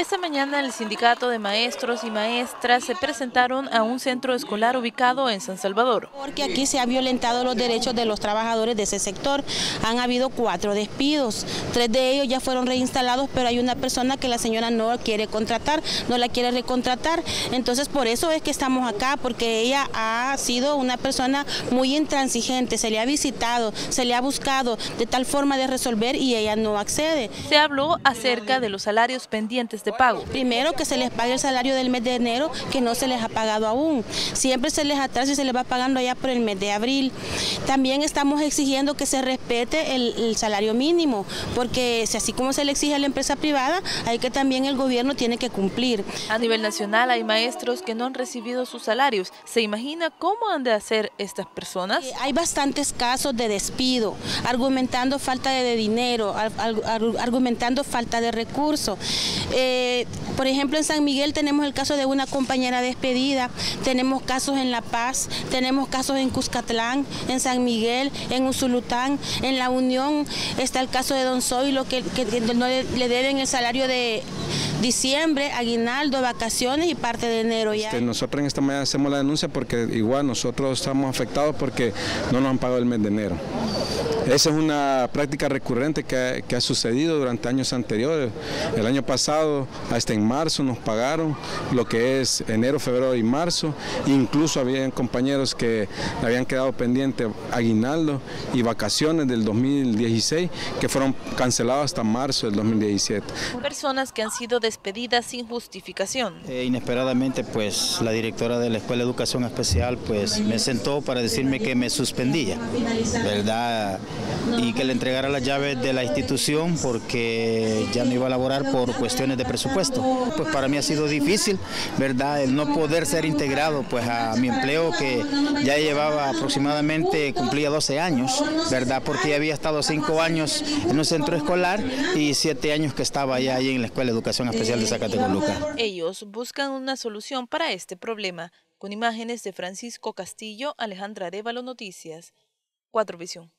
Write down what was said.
Esta mañana el sindicato de maestros y maestras se presentaron a un centro escolar ubicado en San Salvador. Porque aquí se han violentado los derechos de los trabajadores de ese sector. Han habido cuatro despidos, tres de ellos ya fueron reinstalados, pero hay una persona que la señora no quiere contratar, no la quiere recontratar. Entonces por eso es que estamos acá, porque ella ha sido una persona muy intransigente, se le ha visitado, se le ha buscado de tal forma de resolver y ella no accede. Se habló acerca de los salarios pendientes de pago. Primero que se les pague el salario del mes de enero que no se les ha pagado aún. Siempre se les atrasa y se les va pagando allá por el mes de abril. También estamos exigiendo que se respete el, salario mínimo, porque si así como se le exige a la empresa privada, hay que también el gobierno tiene que cumplir. A nivel nacional hay maestros que no han recibido sus salarios. ¿Se imagina cómo han de hacer estas personas? Eh, hay bastantes casos de despido, argumentando falta de dinero, argumentando falta de recursos. Eh, eh, por ejemplo, en San Miguel tenemos el caso de una compañera despedida, tenemos casos en La Paz, tenemos casos en Cuscatlán, en San Miguel, en Usulután, en La Unión está el caso de Don Zoilo que, no le, deben el salario de diciembre, aguinaldo, vacaciones y parte de enero ya. Este, nosotros en esta mañana hacemos la denuncia porque igual nosotros estamos afectados porque no nos han pagado el mes de enero. Esa es una práctica recurrente que ha, sucedido durante años anteriores. El año pasado, hasta en marzo, nos pagaron lo que es enero, febrero y marzo. Incluso había compañeros que habían quedado pendientes aguinaldo y vacaciones del 2016 que fueron cancelados hasta marzo del 2017. Personas que han sido despedidas sin justificación. Eh, inesperadamente, pues la directora de la Escuela de Educación Especial pues me sentó para decirme que me suspendía, ¿verdad? y que le entregara las llaves de la institución porque ya no iba a laborar por cuestiones de presupuesto. Pues para mí ha sido difícil, ¿verdad? El no poder ser integrado pues a mi empleo que ya llevaba aproximadamente, cumplía 12 años, ¿verdad? Porque había estado 5 años en un centro escolar y 7 años que estaba ya ahí en la Escuela de Educación Ellos buscan una solución para este problema. Con imágenes de Francisco Castillo, Alejandra Arevalo Noticias, 4 Visión.